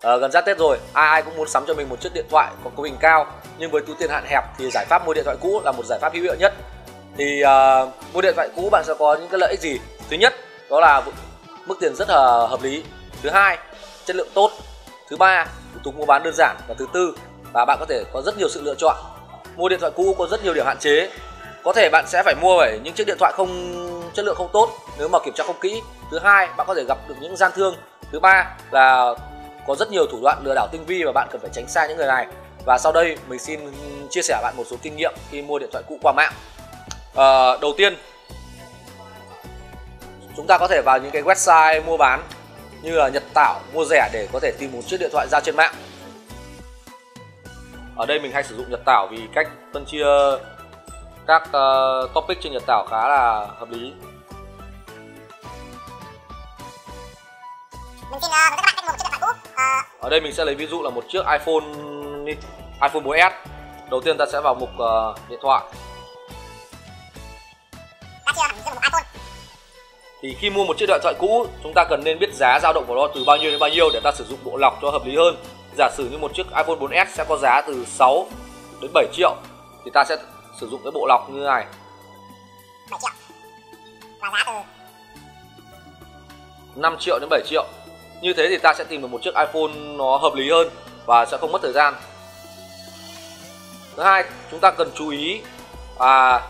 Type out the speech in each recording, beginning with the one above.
à, gần ra Tết rồi. Ai ai cũng muốn sắm cho mình một chiếc điện thoại có cấu hình cao. Nhưng với túi tiền hạn hẹp thì giải pháp mua điện thoại cũ là một giải pháp hữu hiệu nhất. Thì à, mua điện thoại cũ bạn sẽ có những cái lợi ích gì? Thứ nhất đó là mức tiền rất là hợp lý. Thứ hai chất lượng tốt. Thứ ba thủ tục mua bán đơn giản. Và thứ tư và bạn có thể có rất nhiều sự lựa chọn. Mua điện thoại cũ có rất nhiều điểm hạn chế. Có thể bạn sẽ phải mua phải những chiếc điện thoại không chất lượng không tốt nếu mà kiểm tra không kỹ. Thứ hai bạn có thể gặp được những gian thương. Thứ ba là có rất nhiều thủ đoạn lừa đảo tinh vi và bạn cần phải tránh xa những người này. Và sau đây mình xin chia sẻ bạn một số kinh nghiệm khi mua điện thoại cũ qua mạng. À, đầu tiên chúng ta có thể vào những cái website mua bán như là Nhật Tảo mua rẻ để có thể tìm một chiếc điện thoại ra trên mạng. Ở đây mình hay sử dụng Nhật Tảo vì cách phân chia các uh, topic trên Nhật Tảo khá là hợp lý. Mình xin uh, các bạn cách mua một chiếc điện thoại ở đây mình sẽ lấy ví dụ là một chiếc iPhone iPhone 4S đầu tiên ta sẽ vào mục uh, điện thoại. Thì khi mua một chiếc điện thoại cũ chúng ta cần nên biết giá dao động của nó từ bao nhiêu đến bao nhiêu để ta sử dụng bộ lọc cho hợp lý hơn. Giả sử như một chiếc iPhone 4S sẽ có giá từ 6 đến 7 triệu thì ta sẽ sử dụng cái bộ lọc như này. 7 triệu. Và giá từ 5 triệu đến 7 triệu như thế thì ta sẽ tìm được một chiếc iPhone nó hợp lý hơn và sẽ không mất thời gian. Thứ hai, chúng ta cần chú ý à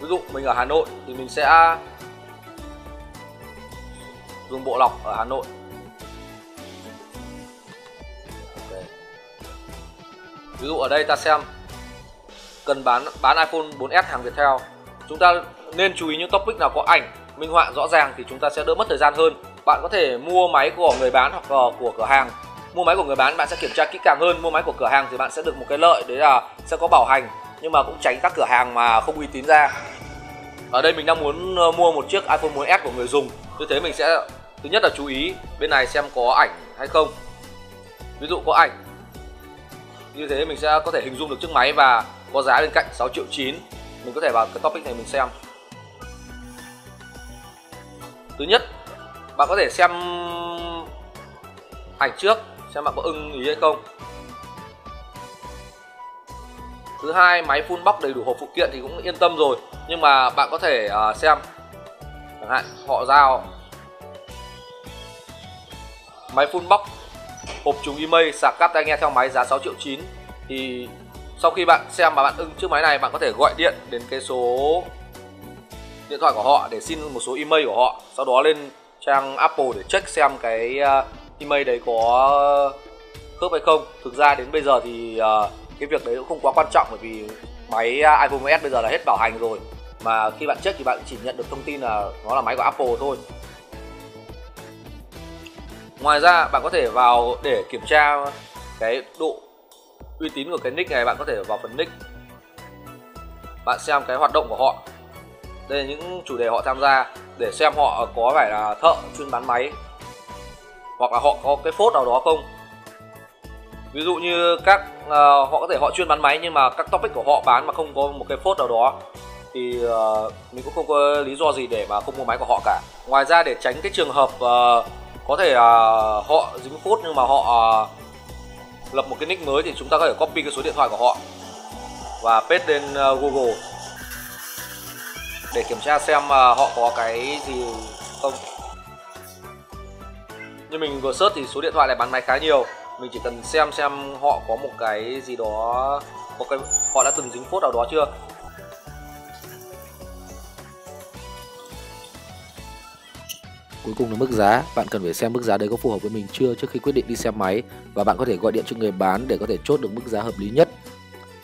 ví dụ mình ở Hà Nội thì mình sẽ dùng bộ lọc ở Hà Nội. Okay. ví dụ ở đây ta xem, cần bán bán iPhone 4S hàng Viettel. Chúng ta nên chú ý những topic nào có ảnh, minh họa rõ ràng thì chúng ta sẽ đỡ mất thời gian hơn bạn có thể mua máy của người bán hoặc ờ, của cửa hàng. Mua máy của người bán, bạn sẽ kiểm tra kỹ càng hơn. Mua máy của cửa hàng thì bạn sẽ được một cái lợi, đấy là sẽ có bảo hành, nhưng mà cũng tránh các cửa hàng mà không uy tín ra. Ở đây mình đang muốn ờ, mua một chiếc iPhone 4S của người dùng. Như thế mình sẽ, thứ nhất là chú ý bên này xem có ảnh hay không. Ví dụ có ảnh. Như thế mình sẽ có thể hình dung được chiếc máy và có giá bên cạnh 6 triệu 9 mình có thể vào cái topic này mình xem. Thứ nhất bạn có thể xem ảnh trước xem bạn có ưng ý hay không. Thứ hai máy full box đầy đủ hộp phụ kiện thì cũng yên tâm rồi. Nhưng mà bạn có thể uh, xem. Chẳng hạn họ giao. Máy full box hộp trùng email sạc cáp tai nghe theo máy giá 6 triệu 9 thì sau khi bạn xem mà bạn ưng chiếc máy này bạn có thể gọi điện đến cái số điện thoại của họ để xin một số email của họ. Sau đó lên trang Apple để check xem cái uh, email đấy có khớp hay không. Thực ra đến bây giờ thì uh, cái việc đấy cũng không quá quan trọng bởi vì máy ờ, iPhone S bây giờ là hết bảo hành rồi. Mà khi bạn check thì bạn chỉ nhận được thông tin là nó là máy của Apple thôi. Ngoài ra bạn có thể vào để kiểm tra cái độ uy tín của cái nick này bạn có thể vào phần nick. Bạn xem cái hoạt động của họ. Đây là những chủ đề họ tham gia để xem họ có phải là thợ chuyên bán máy hoặc là họ có cái phốt nào đó không. Ví dụ như các uh, họ có thể họ chuyên bán máy nhưng mà các topic của họ bán mà không có một cái phốt nào đó thì uh, mình cũng không có lý do gì để mà không mua máy của họ cả. Ngoài ra để tránh cái trường hợp uh, có thể uh, họ dính phốt nhưng mà họ uh, lập một cái nick mới thì chúng ta có thể copy cái số điện thoại của họ và paste lên uh, Google để kiểm tra xem uh, họ có cái gì không. Như mình vừa search thì số điện thoại này bán máy khá nhiều. Mình chỉ cần xem xem họ có một cái gì đó có cái họ đã từng dính phốt nào đó chưa. Cuối cùng là mức giá, bạn cần phải xem mức giá đấy có phù hợp với mình chưa trước khi quyết định đi xem máy. Và bạn có thể gọi điện cho người bán để có thể chốt được mức giá hợp lý nhất.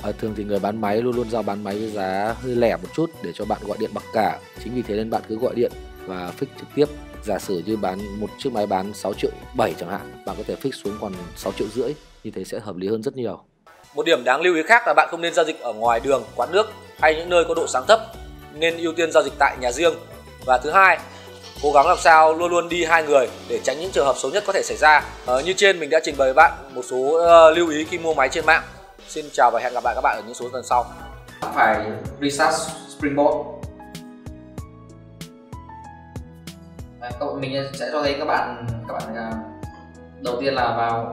À, thường thì người bán máy luôn luôn giao bán máy với giá hơi lẻ một chút để cho bạn gọi điện mặc cả. Chính vì thế nên bạn cứ gọi điện và fix trực tiếp. Giả sử như bán một chiếc máy bán 6 triệu 7 chẳng hạn, bạn có thể fix xuống còn 6 triệu rưỡi. Như thế sẽ hợp lý hơn rất nhiều. Một điểm đáng lưu ý khác là bạn không nên giao dịch ở ngoài đường, quán nước hay những nơi có độ sáng thấp, nên ưu tiên giao dịch tại nhà riêng. Và thứ hai, cố gắng làm sao luôn luôn đi hai người để tránh những trường hợp xấu nhất có thể xảy ra À, như trên mình đã trình bày với bạn một số uh, lưu ý khi mua máy trên mạng xin chào và hẹn gặp lại các bạn ở những số lần sau. Phải research springboard. À, mình sẽ cho thấy các bạn các bạn à, đầu tiên là vào